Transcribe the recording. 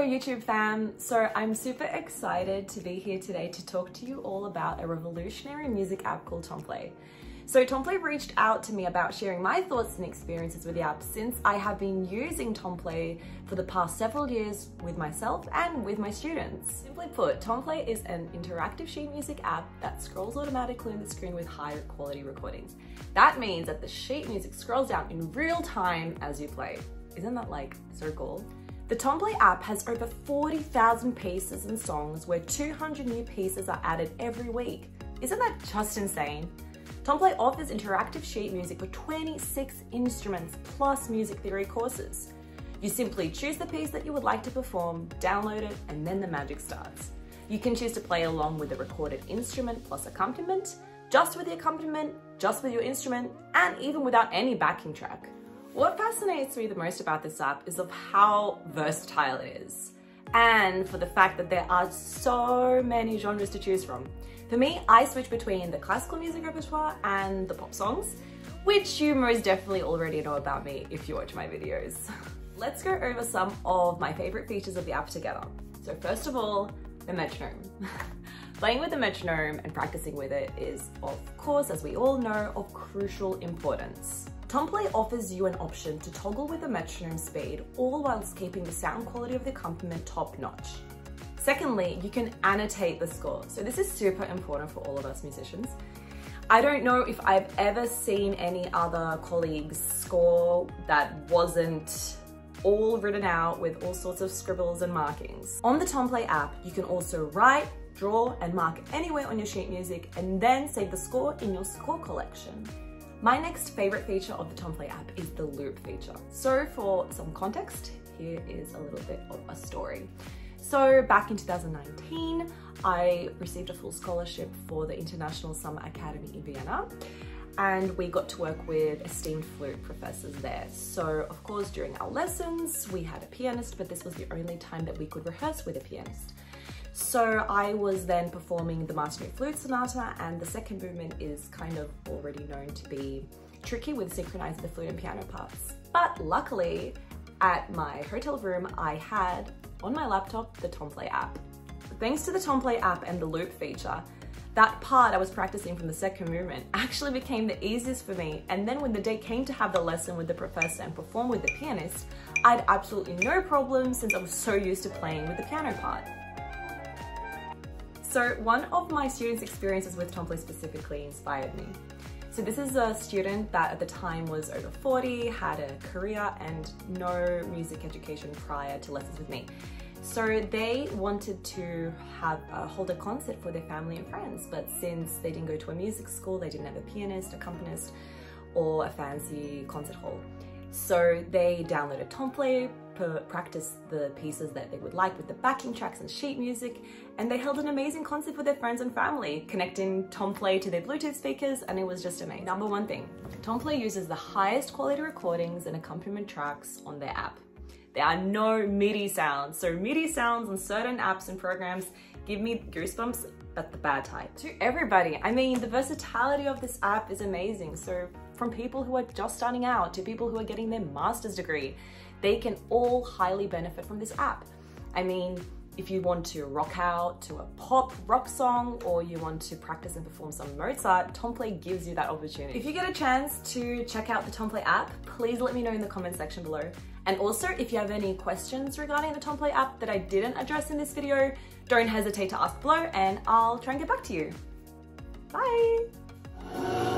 Hello YouTube fam! So I'm super excited to be here today to talk to you all about a revolutionary music app called Tomplay. So Tomplay reached out to me about sharing my thoughts and experiences with the app since I have been using Tomplay for the past several years with myself and with my students. Simply put, Tomplay is an interactive sheet music app that scrolls automatically on the screen with higher quality recordings. That means that the sheet music scrolls down in real time as you play. Isn't that like so cool? The Tomplay app has over 40,000 pieces and songs where 200 new pieces are added every week. Isn't that just insane? Tomplay offers interactive sheet music for 26 instruments plus music theory courses. You simply choose the piece that you would like to perform, download it, and then the magic starts. You can choose to play along with the recorded instrument plus accompaniment, just with the accompaniment, just with your instrument, and even without any backing track. What fascinates me the most about this app is of how versatile it is and for the fact that there are so many genres to choose from. For me, I switch between the classical music repertoire and the pop songs, which you most definitely already know about me if you watch my videos. Let's go over some of my favorite features of the app together. So first of all, the metronome. Playing with the metronome and practicing with it is, of course, as we all know, of crucial importance. Tomplay offers you an option to toggle with the metronome speed, all whilst keeping the sound quality of the accompaniment top notch. Secondly, you can annotate the score. So this is super important for all of us musicians. I don't know if I've ever seen any other colleagues score that wasn't all written out with all sorts of scribbles and markings. On the Tomplay app, you can also write, draw, and mark anywhere on your sheet music and then save the score in your score collection. My next favorite feature of the Tomplay app is the loop feature. So for some context, here is a little bit of a story. So back in 2019, I received a full scholarship for the International Summer Academy in Vienna and we got to work with esteemed flute professors there. So of course, during our lessons, we had a pianist, but this was the only time that we could rehearse with a pianist. So I was then performing the Martinů Flute Sonata and the second movement is kind of already known to be tricky with synchronizing the flute and piano parts. But luckily, at my hotel room, I had on my laptop the Tomplay app. Thanks to the Tomplay app and the loop feature, that part I was practicing from the second movement actually became the easiest for me. And then when the day came to have the lesson with the professor and perform with the pianist, I had absolutely no problem since I was so used to playing with the piano part. So one of my students' experiences with Tomplay specifically inspired me. So this is a student that at the time was over 40, had a career and no music education prior to lessons with me. So they wanted to have uh, hold a concert for their family and friends, but since they didn't go to a music school, they didn't have a pianist, accompanist, or a fancy concert hall. So they downloaded Tomplay, practice the pieces that they would like with the backing tracks and sheet music, and they held an amazing concert for their friends and family, connecting Tomplay to their Bluetooth speakers, and it was just amazing. Number one thing, Tomplay uses the highest quality recordings and accompaniment tracks on their app. There are no MIDI sounds, so MIDI sounds on certain apps and programs give me goosebumps but the bad type. To everybody, I mean, the versatility of this app is amazing. So from people who are just starting out to people who are getting their master's degree, they can all highly benefit from this app. I mean, if you want to rock out to a pop rock song or you want to practice and perform some Mozart, Tomplay gives you that opportunity. If you get a chance to check out the Tomplay app, please let me know in the comment section below. And also, if you have any questions regarding the Tomplay app that I didn't address in this video, don't hesitate to ask below and I'll try and get back to you. Bye!